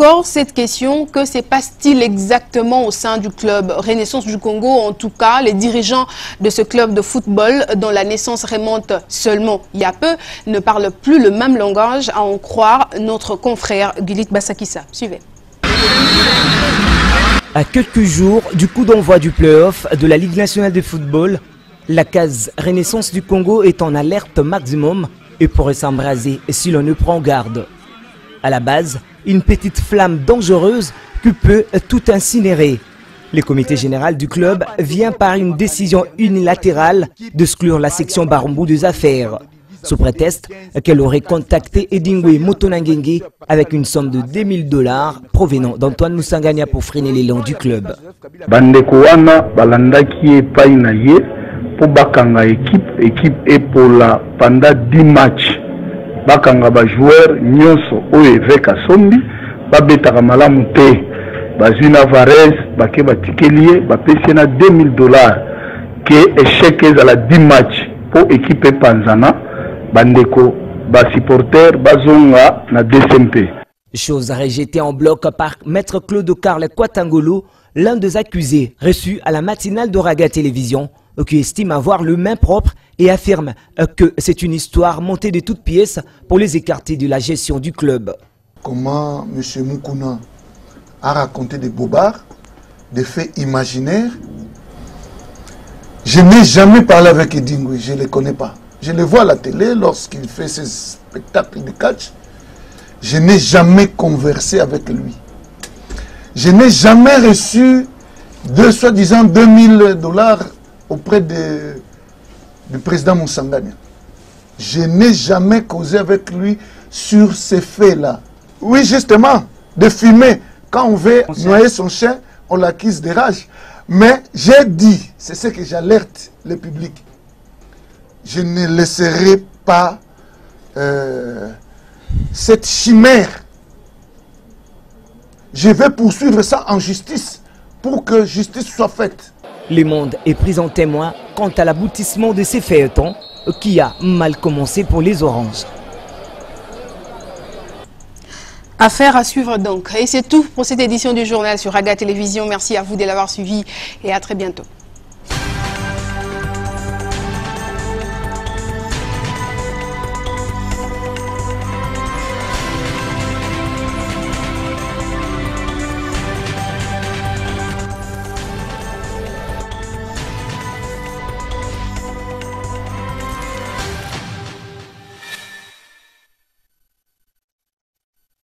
encore cette question, que se passe-t-il exactement au sein du club Renaissance du Congo En tout cas, les dirigeants de ce club de football, dont la naissance remonte seulement il y a peu, ne parlent plus le même langage, à en croire notre confrère Gulit Bassakissa. Suivez. À quelques jours du coup d'envoi du play-off de la Ligue nationale de football, la case Renaissance du Congo est en alerte maximum et pourrait s'embraser si l'on ne prend garde. À la base, une petite flamme dangereuse qui peut tout incinérer. Le comité général du club vient par une décision unilatérale d'exclure la section Barambou des affaires sous prétexte qu'elle aurait contacté Edingwe Motonangenge avec une somme de 2000 dollars provenant d'Antoine Moussangania pour freiner l'élan du club. équipe epola panda 10 match bakanga bajoueur nyonso oyo eveka sombi babetaka malamu te. Bazwi na vares bake batikeli ye bapesi ye na 2000 dollars. Ke échec ezala 10 match mpo équipe epanzana bandeko basupporter bazonga na dcmp Chose rejetée en bloc par Maître Claude Carle Kwatangolo, l'un des accusés reçu à la matinale d'Oraga Télévision, qui estime avoir le main propre et affirme que c'est une histoire montée de toutes pièces pour les écarter de la gestion du club. Comment M. Moukouna a raconté des bobards, des faits imaginaires? Je n'ai jamais parlé avec Edingwe, je ne le connais pas. Je le vois à la télé lorsqu'il fait ses spectacles de catch. Je n'ai jamais conversé avec lui. Je n'ai jamais reçu de soi-disant 2000 dollars auprès de, du président Moussangania. Je n'ai jamais causé avec lui sur ces faits-là. Oui, justement, de fumer. Quand on veut noyer son chien, on l'accuse de rage. Mais j'ai dit, c'est ce que j'alerte le public, je ne laisserai pas euh, cette chimère. Je vais poursuivre ça en justice pour que justice soit faite. Le monde est pris en témoin quant à l'aboutissement de ces feuilletons qui a mal commencé pour les oranges. Affaire à suivre donc. Et c'est tout pour cette édition du journal sur Raga Télévision. Merci à vous de l'avoir suivi et à très bientôt.